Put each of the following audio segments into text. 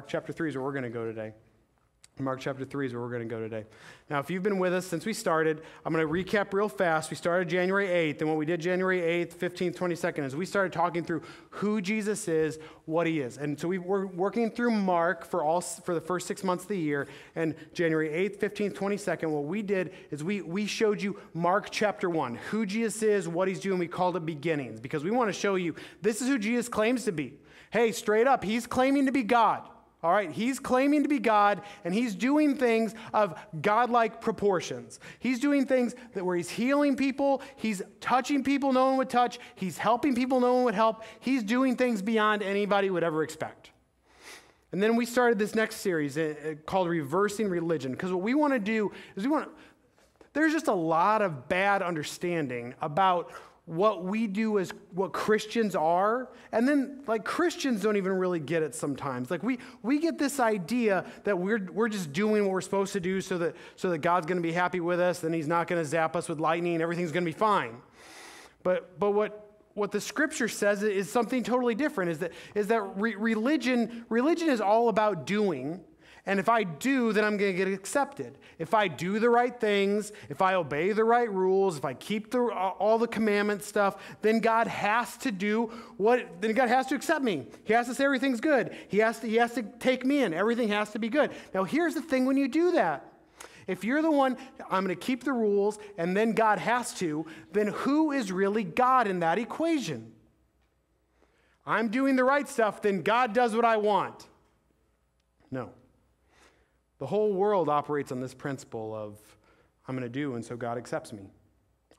Mark chapter 3 is where we're going to go today. Mark chapter 3 is where we're going to go today. Now, if you've been with us since we started, I'm going to recap real fast. We started January 8th, and what we did January 8th, 15th, 22nd is we started talking through who Jesus is, what he is. And so we were working through Mark for, all, for the first six months of the year. And January 8th, 15th, 22nd, what we did is we, we showed you Mark chapter 1, who Jesus is, what he's doing. We called it beginnings because we want to show you this is who Jesus claims to be. Hey, straight up, he's claiming to be God. All right, he's claiming to be God and he's doing things of godlike proportions. He's doing things that where he's healing people, he's touching people no one would touch, he's helping people no one would help. He's doing things beyond anybody would ever expect. And then we started this next series uh, uh, called Reversing Religion because what we want to do is we want to, there's just a lot of bad understanding about what we do as what Christians are. And then, like, Christians don't even really get it sometimes. Like, we, we get this idea that we're, we're just doing what we're supposed to do so that, so that God's going to be happy with us, and He's not going to zap us with lightning, and everything's going to be fine. But, but what, what the scripture says is something totally different is that, is that re- religion, religion is all about doing and if I do, then I'm going to get accepted. If I do the right things, if I obey the right rules, if I keep the, all the commandment stuff, then God has to do what, then God has to accept me. He has to say everything's good. He has to, he has to take me in. Everything has to be good. Now, here's the thing when you do that. If you're the one, I'm going to keep the rules, and then God has to, then who is really God in that equation? I'm doing the right stuff, then God does what I want. No. The whole world operates on this principle of I'm going to do, and so God accepts me.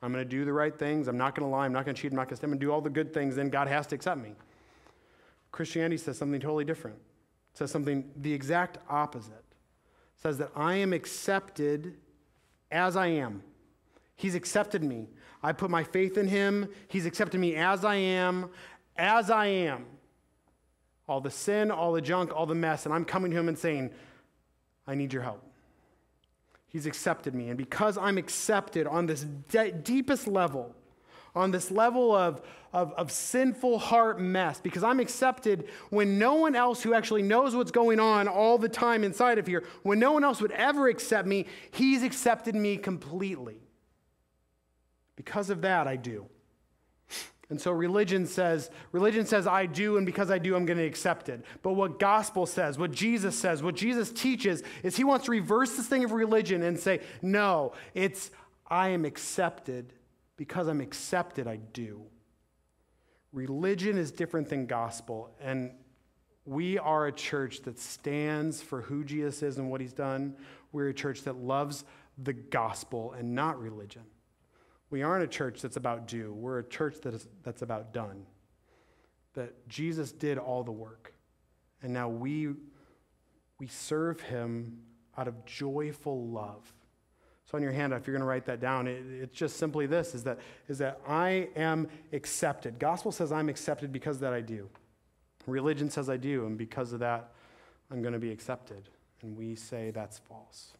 I'm going to do the right things. I'm not going to lie. I'm not going to cheat. I'm not going to steal. To do all the good things. Then God has to accept me. Christianity says something totally different. It says something the exact opposite. It says that I am accepted as I am. He's accepted me. I put my faith in him. He's accepted me as I am, as I am. All the sin, all the junk, all the mess. And I'm coming to him and saying, I need your help. He's accepted me. And because I'm accepted on this de- deepest level, on this level of, of, of, sinful heart mess, because I'm accepted when no one else who actually knows what's going on all the time inside of here, when no one else would ever accept me, He's accepted me completely. Because of that, I do. And so religion says, religion says I do, and because I do, I'm going to accept it. But what gospel says, what Jesus says, what Jesus teaches is he wants to reverse this thing of religion and say, no, it's I am accepted. Because I'm accepted, I do. Religion is different than gospel. And we are a church that stands for who Jesus is and what he's done. We're a church that loves the gospel and not religion. We aren't a church that's about do, we're a church that is, that's about done. That Jesus did all the work. And now we, we serve him out of joyful love. So on your hand, if you're going to write that down, it, it's just simply this is that, is that I am accepted. Gospel says I'm accepted because that I do. Religion says I do, and because of that, I'm going to be accepted. And we say that's false.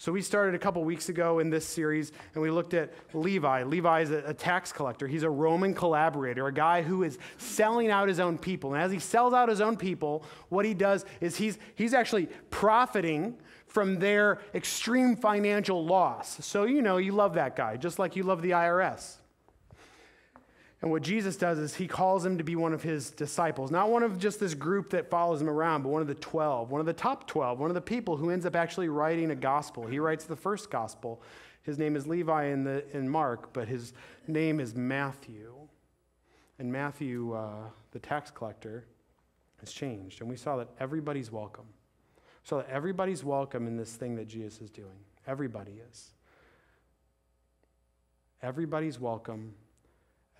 So we started a couple weeks ago in this series, and we looked at Levi. Levi is a, tax collector. He's a Roman collaborator, a guy who is selling out his own people. And as he sells out his own people, what he does is he's, he's actually profiting from their extreme financial loss. So, you know, you love that guy, just like you love the IRS. And what Jesus does is he calls him to be one of his disciples, not one of just this group that follows him around, but one of the 12, one of the top 12, one of the people who ends up actually writing a gospel. He writes the first gospel. His name is Levi in, the, in Mark, but his name is Matthew. And Matthew, uh, the tax collector, has changed. And we saw that everybody's welcome. So that everybody's welcome in this thing that Jesus is doing. Everybody is. Everybody's welcome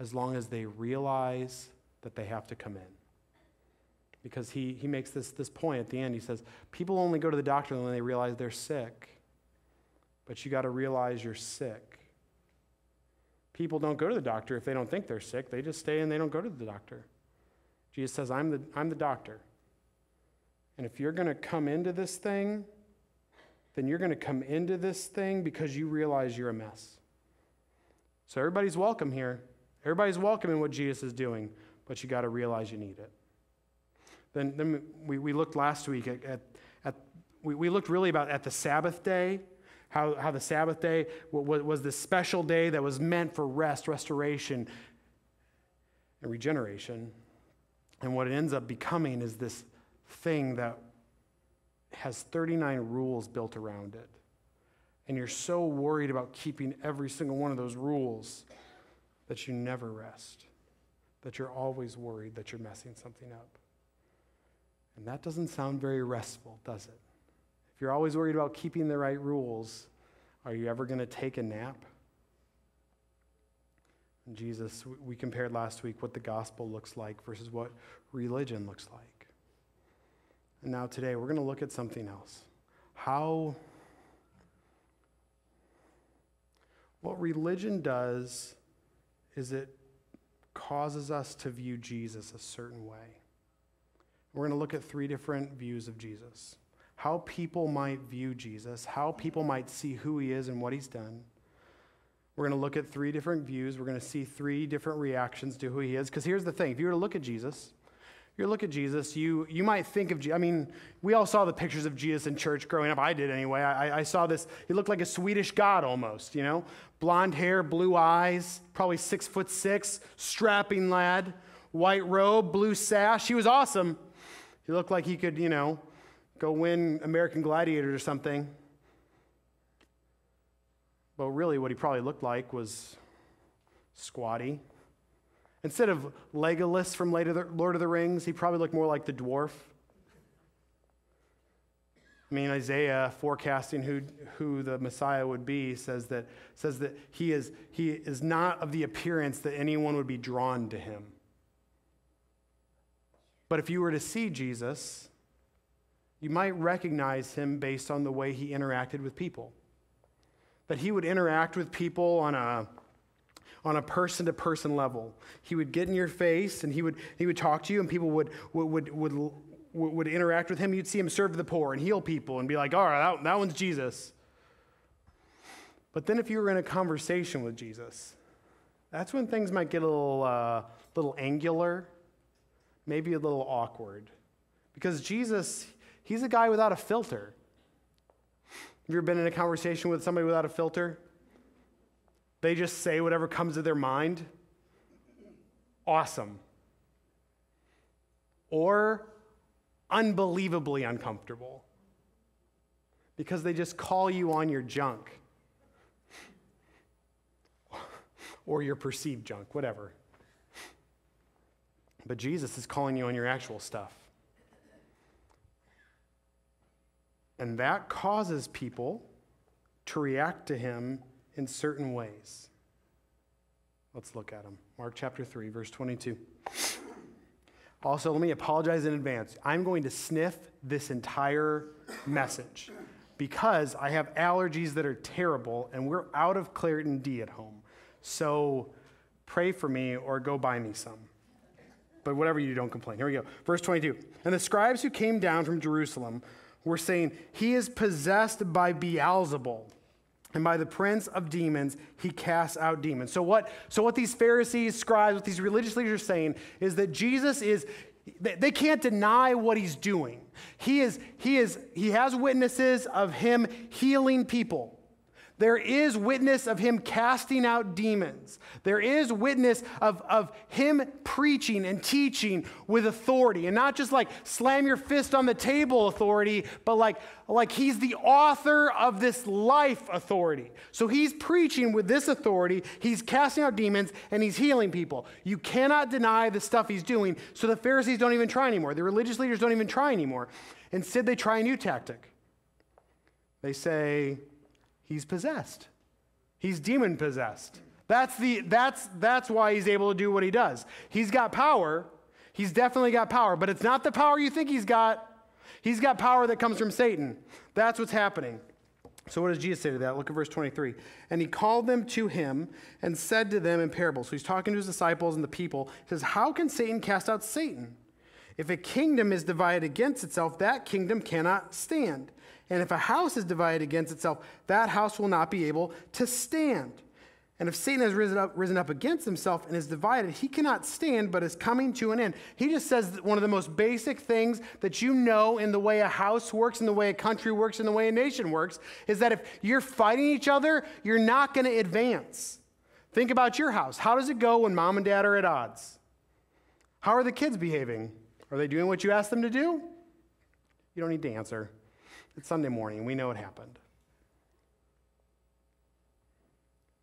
as long as they realize that they have to come in. Because he, he makes this, this point at the end. He says, People only go to the doctor when they realize they're sick, but you got to realize you're sick. People don't go to the doctor if they don't think they're sick, they just stay and they don't go to the doctor. Jesus says, I'm the, I'm the doctor. And if you're going to come into this thing, then you're going to come into this thing because you realize you're a mess. So everybody's welcome here. Everybody's welcome in what Jesus is doing, but you got to realize you need it. Then, then we, we looked last week at, at, at we, we looked really about at the Sabbath day, how, how the Sabbath day was, was this special day that was meant for rest, restoration, and regeneration. And what it ends up becoming is this thing that has 39 rules built around it. And you're so worried about keeping every single one of those rules that you never rest, that you're always worried that you're messing something up. And that doesn't sound very restful, does it? If you're always worried about keeping the right rules, are you ever going to take a nap? And Jesus, we compared last week what the gospel looks like versus what religion looks like. And now today, we're going to look at something else. How, what religion does is it causes us to view Jesus a certain way. We're going to look at three different views of Jesus how people might view Jesus, how people might see who he is and what he's done. We're going to look at three different views. We're going to see three different reactions to who he is. Because here's the thing if you were to look at Jesus, you look at Jesus, you, you might think of, Jesus. I mean, we all saw the pictures of Jesus in church growing up. I did anyway. I, I saw this, he looked like a Swedish god almost, you know? Blonde hair, blue eyes, probably six foot six, strapping lad, white robe, blue sash. He was awesome. He looked like he could, you know, go win American Gladiator or something. But really, what he probably looked like was squatty. Instead of Legolas from Lord of the Rings, he probably looked more like the dwarf. I mean, Isaiah forecasting who, who the Messiah would be says that, says that he, is, he is not of the appearance that anyone would be drawn to him. But if you were to see Jesus, you might recognize him based on the way he interacted with people. That he would interact with people on a on a person to person level. He would get in your face and he would, he would talk to you, and people would, would, would, would, would interact with him. You'd see him serve the poor and heal people and be like, all right, that, that one's Jesus. But then if you were in a conversation with Jesus, that's when things might get a little, uh, little angular, maybe a little awkward. Because Jesus, he's a guy without a filter. Have you ever been in a conversation with somebody without a filter? They just say whatever comes to their mind? Awesome. Or unbelievably uncomfortable because they just call you on your junk or your perceived junk, whatever. But Jesus is calling you on your actual stuff. And that causes people to react to him in certain ways. Let's look at them. Mark chapter 3, verse 22. Also, let me apologize in advance. I'm going to sniff this entire message because I have allergies that are terrible and we're out of Claritin D at home. So pray for me or go buy me some. But whatever you do, don't complain. Here we go. Verse 22. And the scribes who came down from Jerusalem were saying, He is possessed by Beelzebul. And by the prince of demons, he casts out demons. So, what, so what these Pharisees, scribes, what these religious leaders are saying is that Jesus is, they can't deny what he's doing. He, is, he, is, he has witnesses of him healing people. There is witness of him casting out demons. There is witness of, of him preaching and teaching with authority. And not just like slam your fist on the table authority, but like, like he's the author of this life authority. So he's preaching with this authority, he's casting out demons, and he's healing people. You cannot deny the stuff he's doing. So the Pharisees don't even try anymore. The religious leaders don't even try anymore. Instead, they try a new tactic. They say, He's possessed. He's demon possessed. That's, the, that's, that's why he's able to do what he does. He's got power. He's definitely got power, but it's not the power you think he's got. He's got power that comes from Satan. That's what's happening. So, what does Jesus say to that? Look at verse 23. And he called them to him and said to them in parables. So, he's talking to his disciples and the people. He says, How can Satan cast out Satan? If a kingdom is divided against itself, that kingdom cannot stand. And if a house is divided against itself, that house will not be able to stand. And if Satan has risen up, risen up against himself and is divided, he cannot stand, but is coming to an end. He just says one of the most basic things that you know in the way a house works, in the way a country works, in the way a nation works, is that if you're fighting each other, you're not going to advance. Think about your house. How does it go when mom and dad are at odds? How are the kids behaving? Are they doing what you asked them to do? You don't need to answer. It's Sunday morning. We know what happened.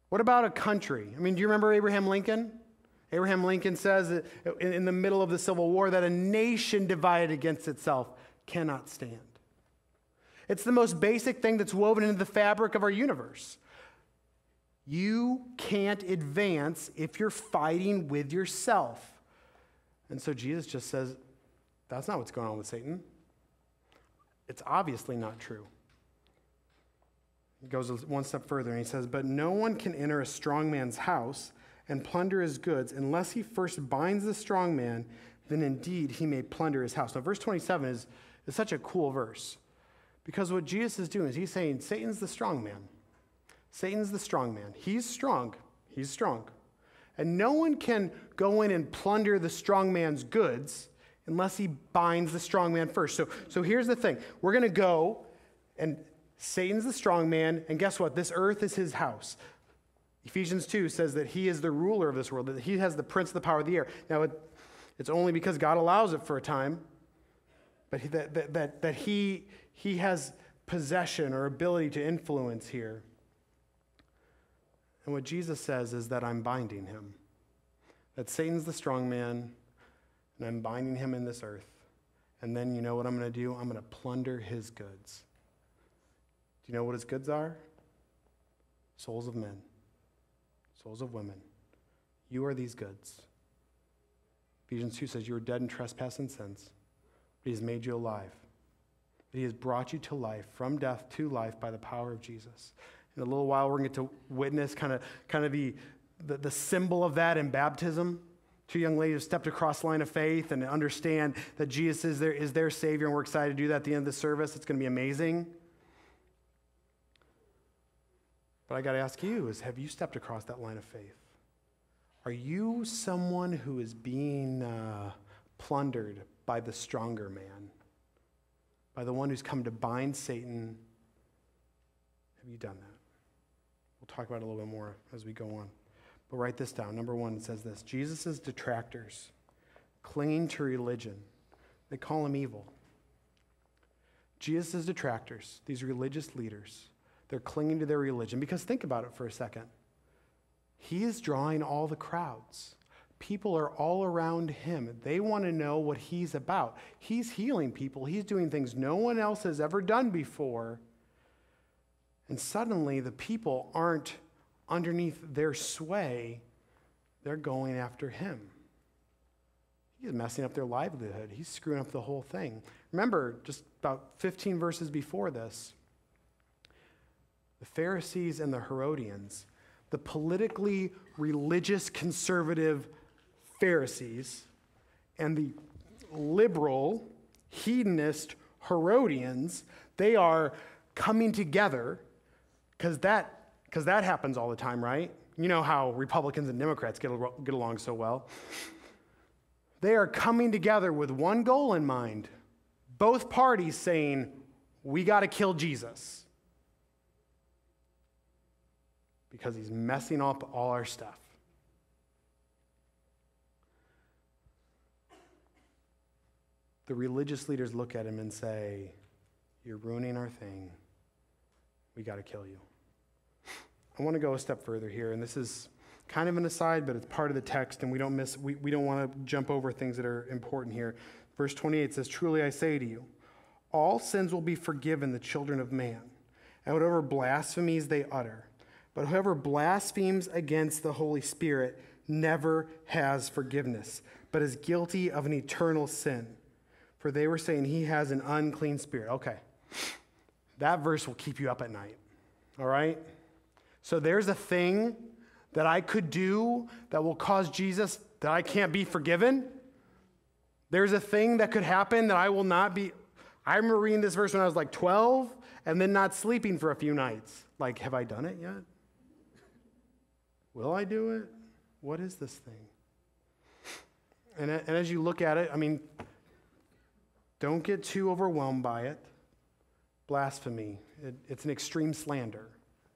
What about a country? I mean, do you remember Abraham Lincoln? Abraham Lincoln says in the middle of the Civil War that a nation divided against itself cannot stand. It's the most basic thing that's woven into the fabric of our universe. You can't advance if you're fighting with yourself. And so Jesus just says, that's not what's going on with Satan. It's obviously not true. He goes one step further and he says, But no one can enter a strong man's house and plunder his goods unless he first binds the strong man, then indeed he may plunder his house. Now, verse 27 is, is such a cool verse because what Jesus is doing is he's saying Satan's the strong man. Satan's the strong man. He's strong. He's strong. And no one can go in and plunder the strong man's goods unless he binds the strong man first. So, so here's the thing we're going to go and Satan's the strong man, and guess what? This earth is his house. Ephesians 2 says that he is the ruler of this world, that he has the prince of the power of the air. Now, it, it's only because God allows it for a time, but he, that, that, that, that he, he has possession or ability to influence here. And what Jesus says is that I'm binding him. That Satan's the strong man, and I'm binding him in this earth. And then you know what I'm going to do? I'm going to plunder his goods. Do you know what his goods are? Souls of men, souls of women. You are these goods. Ephesians 2 says, You are dead in trespass and sins, but he has made you alive. But he has brought you to life, from death to life, by the power of Jesus. In a little while, we're going to get to witness kind of, kind of the, the, the symbol of that in baptism. Two young ladies stepped across the line of faith and understand that Jesus is their, is their Savior, and we're excited to do that at the end of the service. It's going to be amazing. But I got to ask you is have you stepped across that line of faith? Are you someone who is being uh, plundered by the stronger man? By the one who's come to bind Satan? Have you done that? We'll talk about it a little bit more as we go on. But write this down. Number one, it says this Jesus' detractors, clinging to religion, they call him evil. Jesus' detractors, these religious leaders, they're clinging to their religion. Because think about it for a second. He is drawing all the crowds. People are all around him. They want to know what he's about. He's healing people, he's doing things no one else has ever done before. And suddenly, the people aren't underneath their sway, they're going after him. He's messing up their livelihood, he's screwing up the whole thing. Remember, just about 15 verses before this, the Pharisees and the Herodians, the politically religious conservative Pharisees, and the liberal hedonist Herodians, they are coming together because that because that happens all the time, right? You know how Republicans and Democrats get, get along so well. They are coming together with one goal in mind. Both parties saying, we got to kill Jesus. because he's messing up all our stuff. The religious leaders look at him and say, You're ruining our thing. We got to kill you. I want to go a step further here, and this is kind of an aside, but it's part of the text, and we don't miss, we, we don't want to jump over things that are important here. Verse 28 says, Truly I say to you, all sins will be forgiven the children of man, and whatever blasphemies they utter. But whoever blasphemes against the Holy Spirit never has forgiveness, but is guilty of an eternal sin. For they were saying he has an unclean spirit. Okay. That verse will keep you up at night. All right? So there's a thing that I could do that will cause Jesus that I can't be forgiven. There's a thing that could happen that I will not be. I remember reading this verse when I was like 12 and then not sleeping for a few nights. Like, have I done it yet? Will I do it? What is this thing? And, and as you look at it, I mean, don't get too overwhelmed by it. Blasphemy, it, it's an extreme slander.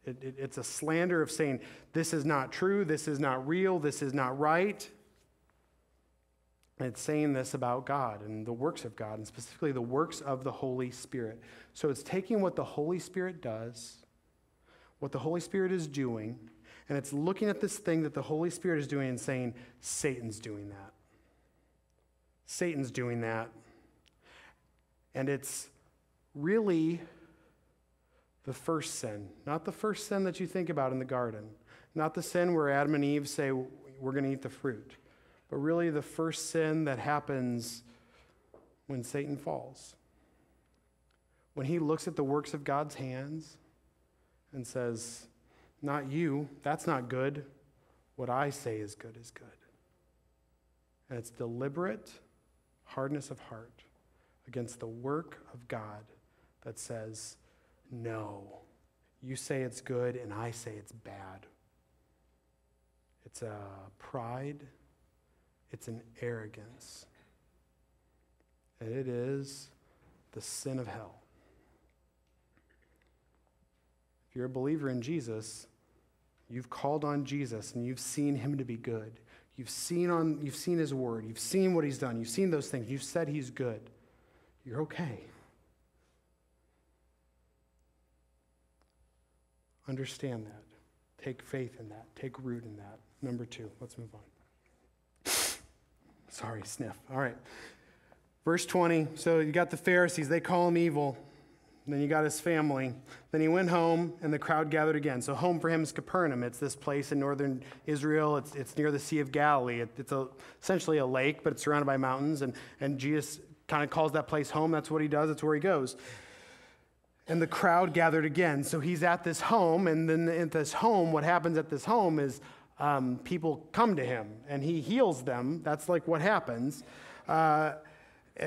It, it, it's a slander of saying, this is not true, this is not real, this is not right. And it's saying this about God and the works of God, and specifically the works of the Holy Spirit. So it's taking what the Holy Spirit does, what the Holy Spirit is doing, and it's looking at this thing that the Holy Spirit is doing and saying, Satan's doing that. Satan's doing that. And it's really the first sin, not the first sin that you think about in the garden, not the sin where Adam and Eve say, We're going to eat the fruit, but really the first sin that happens when Satan falls. When he looks at the works of God's hands and says, Not you, that's not good. What I say is good is good. And it's deliberate hardness of heart against the work of God that says, no. You say it's good, and I say it's bad. It's a pride, it's an arrogance. And it is the sin of hell. If you're a believer in Jesus, you've called on Jesus and you've seen him to be good. You've seen, on, you've seen his word. You've seen what he's done. You've seen those things. You've said he's good. You're okay. Understand that. Take faith in that. Take root in that. Number two, let's move on. Sorry, sniff. All right. Verse 20. So you got the Pharisees, they call him evil. Then you got his family. Then he went home, and the crowd gathered again. So, home for him is Capernaum. It's this place in northern Israel. It's, it's near the Sea of Galilee. It, it's a, essentially a lake, but it's surrounded by mountains. And, and Jesus kind of calls that place home. That's what he does, that's where he goes. And the crowd gathered again. So he's at this home, and then at this home, what happens at this home is um, people come to him and he heals them. That's like what happens. Uh,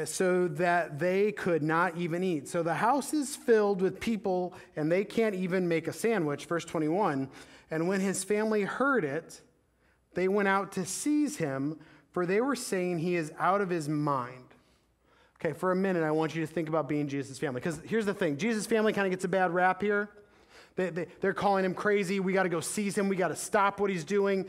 so that they could not even eat. So the house is filled with people and they can't even make a sandwich. Verse 21. And when his family heard it, they went out to seize him, for they were saying he is out of his mind. Okay, for a minute, I want you to think about being Jesus' family. Because here's the thing Jesus' family kind of gets a bad rap here. They, they, they're calling him crazy. We got to go seize him. We got to stop what he's doing.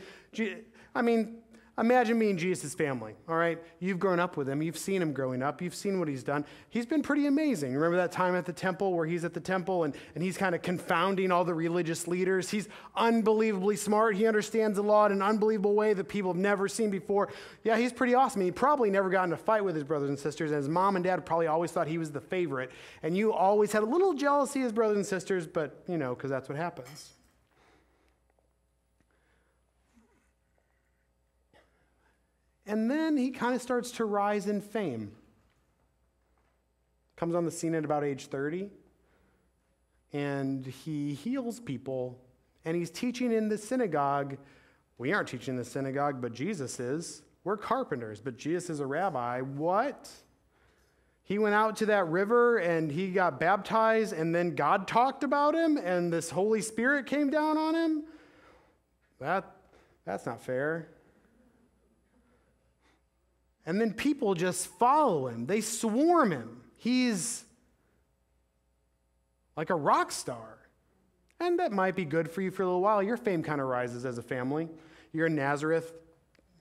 I mean, Imagine being Jesus' family, all right? You've grown up with him. You've seen him growing up. You've seen what he's done. He's been pretty amazing. Remember that time at the temple where he's at the temple and, and he's kind of confounding all the religious leaders? He's unbelievably smart. He understands the law in an unbelievable way that people have never seen before. Yeah, he's pretty awesome. He probably never got in a fight with his brothers and sisters, and his mom and dad probably always thought he was the favorite. And you always had a little jealousy his brothers and sisters, but, you know, because that's what happens. And then he kind of starts to rise in fame. Comes on the scene at about age 30, and he heals people, and he's teaching in the synagogue. We aren't teaching in the synagogue, but Jesus is. We're carpenters, but Jesus is a rabbi. What? He went out to that river and he got baptized, and then God talked about him, and this Holy Spirit came down on him? That, that's not fair. And then people just follow him, they swarm him. He's like a rock star. And that might be good for you for a little while. Your fame kind of rises as a family. You're in Nazareth,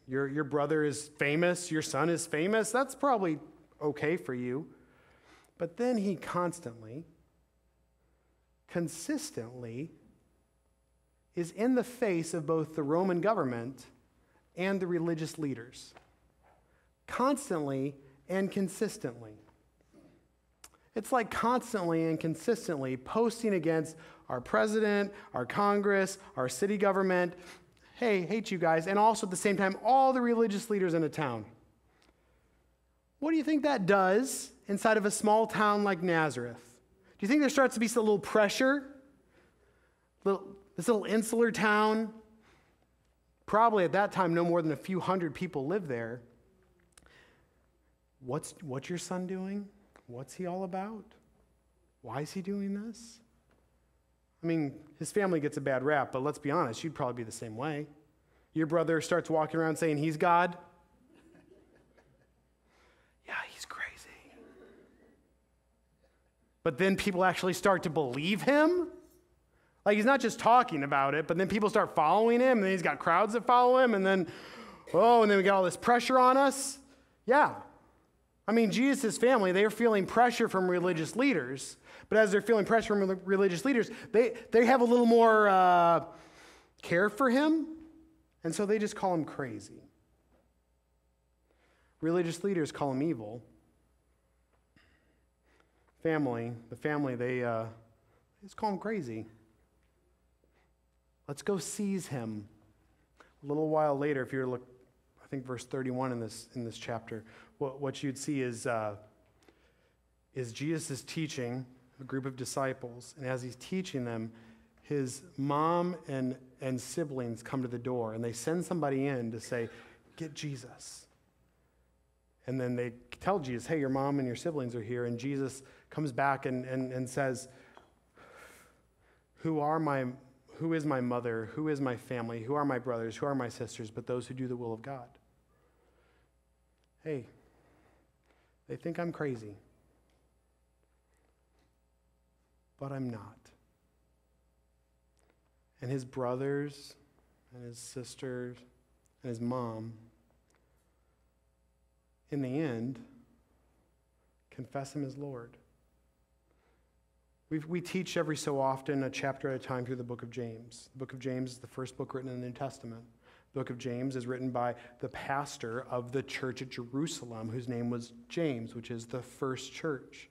your, your brother is famous, your son is famous. That's probably okay for you. But then he constantly, consistently, is in the face of both the Roman government and the religious leaders constantly and consistently. It's like constantly and consistently posting against our president, our Congress, our city government. Hey, hate you guys. And also at the same time, all the religious leaders in a town. What do you think that does inside of a small town like Nazareth? Do you think there starts to be a little pressure? This little insular town, probably at that time, no more than a few hundred people live there. What's, what's your son doing? What's he all about? Why is he doing this? I mean, his family gets a bad rap, but let's be honest, you'd probably be the same way. Your brother starts walking around saying he's God. Yeah, he's crazy. But then people actually start to believe him. Like he's not just talking about it, but then people start following him, and then he's got crowds that follow him, and then, oh, and then we got all this pressure on us. Yeah. I mean, Jesus' family, they are feeling pressure from religious leaders, but as they're feeling pressure from religious leaders, they, they have a little more uh, care for him, and so they just call him crazy. Religious leaders call him evil. Family, the family, they, uh, they just call him crazy. Let's go seize him. A little while later, if you were to look, I think verse 31 in this, in this chapter, what, what you'd see is, uh, is Jesus is teaching a group of disciples, and as he's teaching them, his mom and, and siblings come to the door, and they send somebody in to say, Get Jesus. And then they tell Jesus, Hey, your mom and your siblings are here. And Jesus comes back and, and, and says, Who are my who is my mother? Who is my family? Who are my brothers? Who are my sisters? But those who do the will of God. Hey, they think I'm crazy. But I'm not. And his brothers and his sisters and his mom, in the end, confess him as Lord. we we teach every so often, a chapter at a time, through the book of James. The book of James is the first book written in the New Testament. Book of James is written by the pastor of the church at Jerusalem, whose name was James, which is the first church.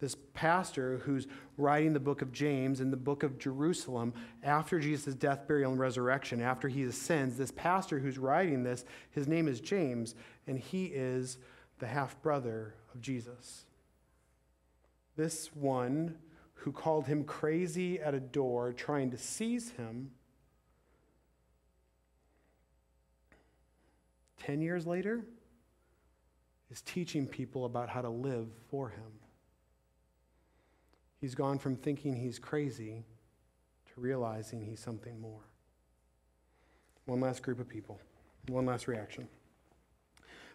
This pastor who's writing the book of James in the book of Jerusalem after Jesus' death, burial, and resurrection, after he ascends, this pastor who's writing this, his name is James, and he is the half brother of Jesus. This one who called him crazy at a door trying to seize him, 10 years later, is teaching people about how to live for him. He's gone from thinking he's crazy to realizing he's something more. One last group of people, one last reaction.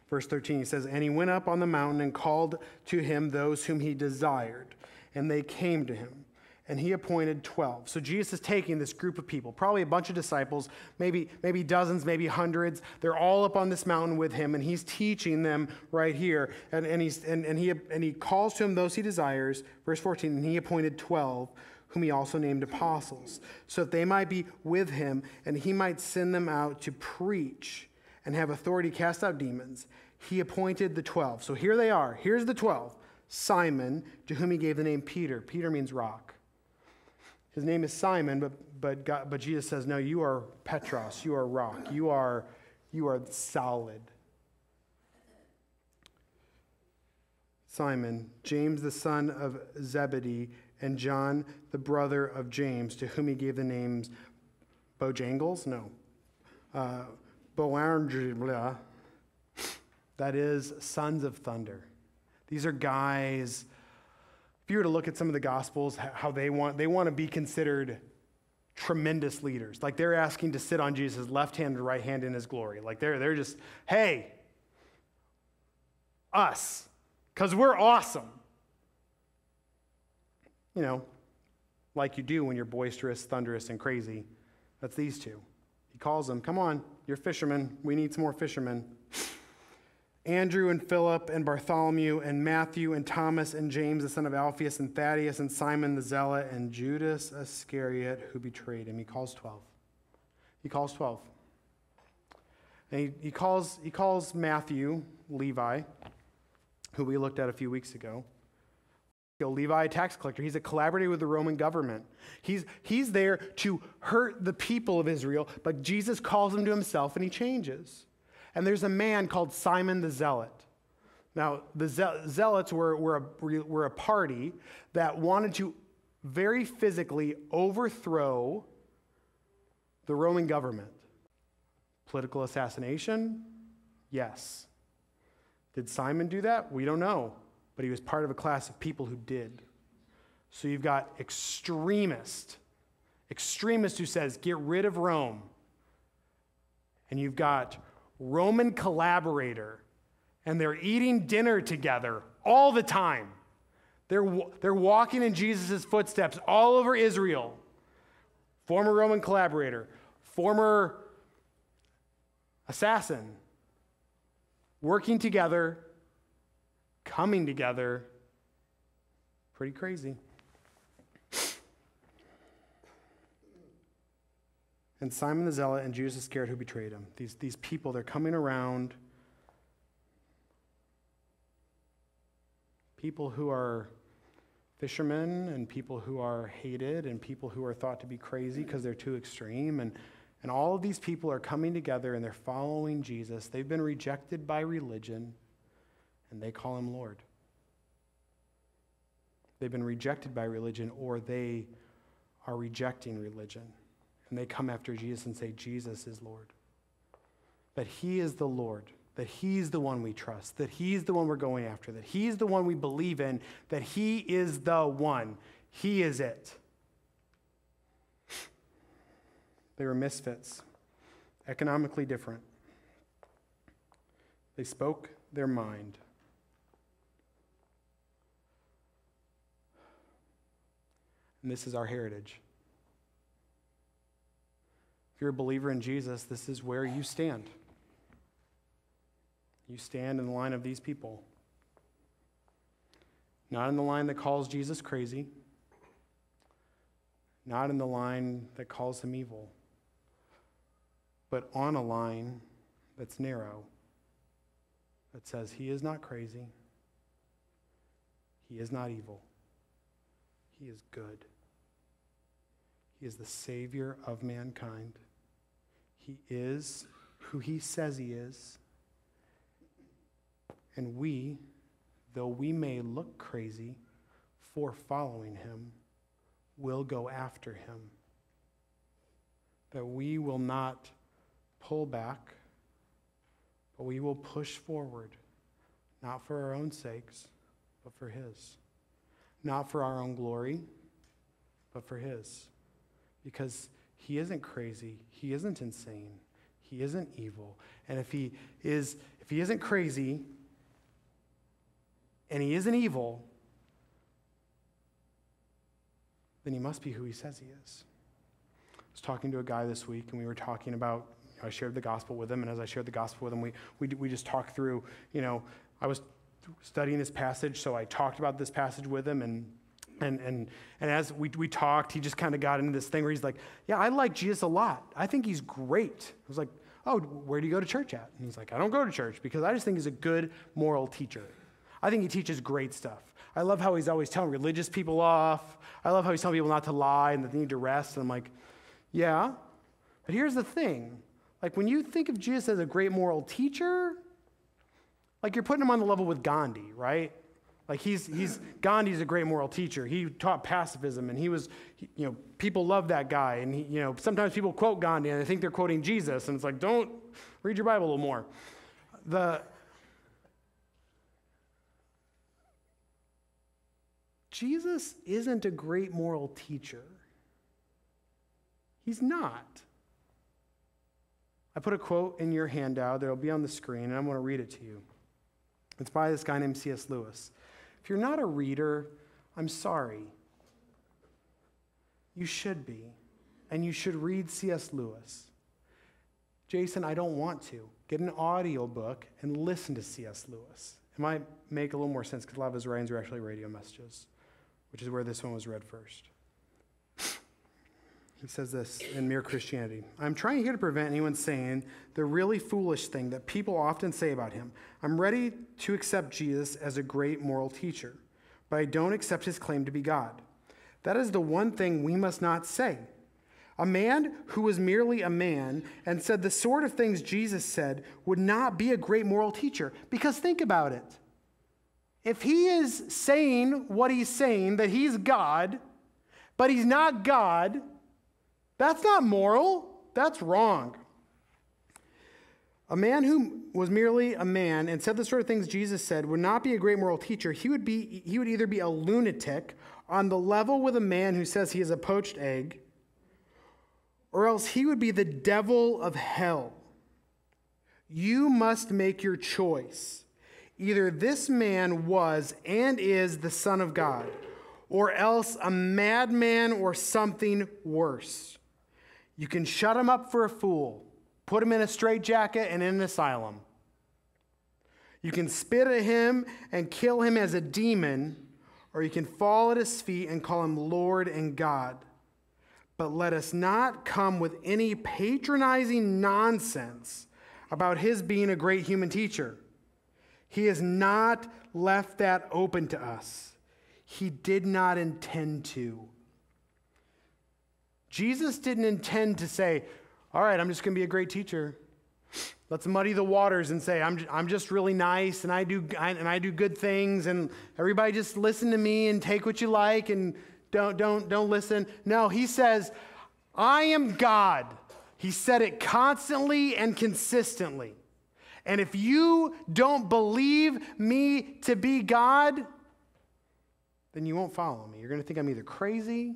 Verse 13, he says, And he went up on the mountain and called to him those whom he desired and they came to him. And he appointed 12. So Jesus is taking this group of people, probably a bunch of disciples, maybe, maybe dozens, maybe hundreds. They're all up on this mountain with him, and he's teaching them right here. And, and, he's, and, and, he, and he calls to him those he desires. Verse 14, and he appointed 12 whom he also named apostles, so that they might be with him and he might send them out to preach and have authority cast out demons. He appointed the 12. So here they are. Here's the 12. Simon, to whom he gave the name Peter. Peter means rock. His name is Simon, but, but, God, but Jesus says, No, you are Petros, you are rock, you are, you are solid. Simon, James the son of Zebedee, and John the brother of James, to whom he gave the names Bojangles? No. Uh, Boanerges, that is, sons of thunder. These are guys, if you were to look at some of the Gospels, how they want, they want to be considered tremendous leaders. Like they're asking to sit on Jesus' left hand and right hand in his glory. Like they're, they're just, hey, us, because we're awesome. You know, like you do when you're boisterous, thunderous, and crazy. That's these two. He calls them, come on, you're fishermen. We need some more fishermen. Andrew and Philip and Bartholomew and Matthew and Thomas and James the son of Alphaeus and Thaddeus and Simon the Zealot and Judas Iscariot who betrayed him. He calls 12. He calls 12. And he, he, calls, he calls Matthew, Levi, who we looked at a few weeks ago. Levi, tax collector. He's a collaborator with the Roman government. He's, he's there to hurt the people of Israel, but Jesus calls him to himself and he changes and there's a man called Simon the Zealot. Now, the Zealots were, were, a, were a party that wanted to very physically overthrow the Roman government. Political assassination? Yes. Did Simon do that? We don't know. But he was part of a class of people who did. So you've got extremist extremist who says, get rid of Rome. And you've got Roman collaborator, and they're eating dinner together all the time. They're, they're walking in Jesus' footsteps all over Israel. Former Roman collaborator, former assassin, working together, coming together. Pretty crazy. And Simon the Zealot and Judas Iscariot who betrayed him. These, these people, they're coming around. People who are fishermen and people who are hated and people who are thought to be crazy because they're too extreme. And, and all of these people are coming together and they're following Jesus. They've been rejected by religion and they call him Lord. They've been rejected by religion or they are rejecting religion and they come after Jesus and say, Jesus is Lord. That He is the Lord, that He's the one we trust, that He's the one we're going after, that He's the one we believe in, that He is the one. He is it. They were misfits, economically different. They spoke their mind. And this is our heritage. If you're a believer in Jesus, this is where you stand. You stand in the line of these people. Not in the line that calls Jesus crazy, not in the line that calls him evil, but on a line that's narrow, that says he is not crazy, he is not evil, he is good, he is the Savior of mankind. He is who he says he is. And we, though we may look crazy for following him, will go after him. That we will not pull back, but we will push forward, not for our own sakes, but for his. Not for our own glory, but for his. Because he isn't crazy. He isn't insane. He isn't evil. And if he is if he isn't crazy and he isn't evil, then he must be who he says he is. I was talking to a guy this week and we were talking about you know, I shared the gospel with him and as I shared the gospel with him we we we just talked through, you know, I was studying this passage so I talked about this passage with him and and, and, and as we, we talked, he just kind of got into this thing where he's like, Yeah, I like Jesus a lot. I think he's great. I was like, Oh, where do you go to church at? And he's like, I don't go to church because I just think he's a good moral teacher. I think he teaches great stuff. I love how he's always telling religious people off. I love how he's telling people not to lie and that they need to rest. And I'm like, Yeah. But here's the thing like, when you think of Jesus as a great moral teacher, like you're putting him on the level with Gandhi, right? Like he's, he's, Gandhi's a great moral teacher. He taught pacifism and he was, you know, people love that guy. And he, you know, sometimes people quote Gandhi and they think they're quoting Jesus. And it's like, don't read your Bible a little more. The, Jesus isn't a great moral teacher. He's not. I put a quote in your handout that'll be on the screen, and I'm going to read it to you. It's by this guy named C.S. Lewis. If you're not a reader, I'm sorry. You should be. And you should read C.S. Lewis. Jason, I don't want to. Get an audio book and listen to C.S. Lewis. It might make a little more sense because a lot of his writings are actually radio messages, which is where this one was read first. He says this in Mere Christianity I'm trying here to prevent anyone saying the really foolish thing that people often say about him. I'm ready to accept Jesus as a great moral teacher, but I don't accept his claim to be God. That is the one thing we must not say. A man who was merely a man and said the sort of things Jesus said would not be a great moral teacher. Because think about it. If he is saying what he's saying, that he's God, but he's not God, that's not moral. That's wrong. A man who was merely a man and said the sort of things Jesus said would not be a great moral teacher. He would, be, he would either be a lunatic on the level with a man who says he is a poached egg, or else he would be the devil of hell. You must make your choice. Either this man was and is the Son of God, or else a madman or something worse. You can shut him up for a fool, put him in a straitjacket and in an asylum. You can spit at him and kill him as a demon, or you can fall at his feet and call him Lord and God. But let us not come with any patronizing nonsense about his being a great human teacher. He has not left that open to us. He did not intend to. Jesus didn't intend to say, All right, I'm just going to be a great teacher. Let's muddy the waters and say, I'm, I'm just really nice and I, do, I, and I do good things and everybody just listen to me and take what you like and don't, don't, don't listen. No, he says, I am God. He said it constantly and consistently. And if you don't believe me to be God, then you won't follow me. You're going to think I'm either crazy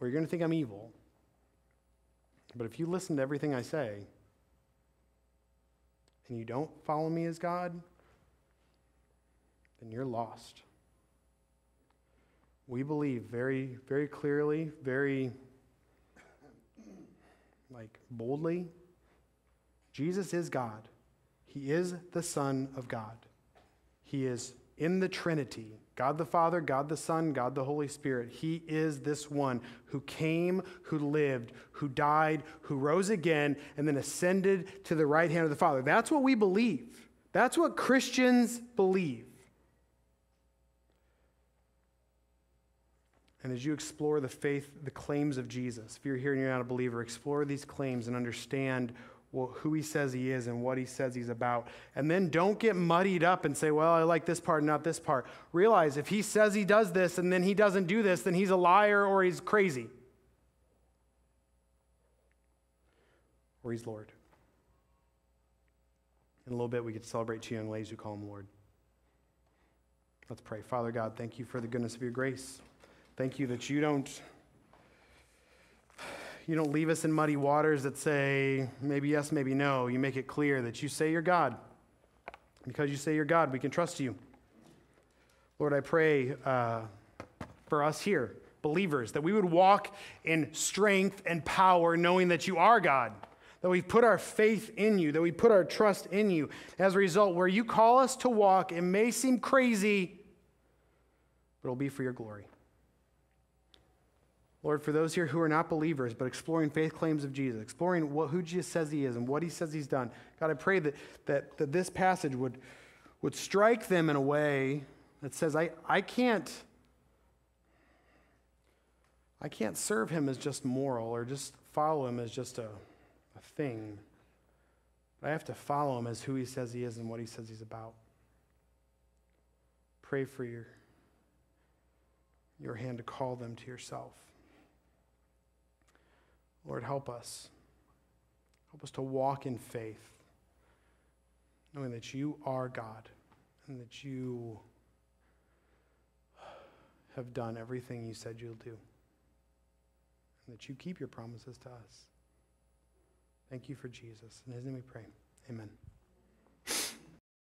or you're going to think I'm evil. But if you listen to everything I say and you don't follow me as God, then you're lost. We believe very, very clearly, very like boldly Jesus is God. He is the Son of God. He is in the Trinity God the Father, God the Son, God the Holy Spirit. He is this one who came, who lived, who died, who rose again, and then ascended to the right hand of the Father. That's what we believe. That's what Christians believe. And as you explore the faith, the claims of Jesus, if you're here and you're not a believer, explore these claims and understand who he says he is and what he says he's about. And then don't get muddied up and say, well, I like this part, not this part. Realize if he says he does this and then he doesn't do this, then he's a liar or he's crazy. Or he's Lord. In a little bit, we get to celebrate two young ladies who call him Lord. Let's pray. Father God, thank you for the goodness of your grace. Thank you that you don't you don't leave us in muddy waters that say maybe yes, maybe no. You make it clear that you say you're God. Because you say you're God, we can trust you. Lord, I pray uh, for us here, believers, that we would walk in strength and power, knowing that you are God, that we've put our faith in you, that we put our trust in you. As a result, where you call us to walk, it may seem crazy, but it'll be for your glory. Lord, for those here who are not believers, but exploring faith claims of Jesus, exploring what, who Jesus says he is and what he says he's done, God, I pray that, that, that this passage would, would strike them in a way that says, I, I can't. I can't serve him as just moral or just follow him as just a, a thing. But I have to follow him as who he says he is and what he says he's about. Pray for your, your hand to call them to yourself. Lord, help us. Help us to walk in faith, knowing that you are God and that you have done everything you said you'll do, and that you keep your promises to us. Thank you for Jesus. In his name we pray. Amen.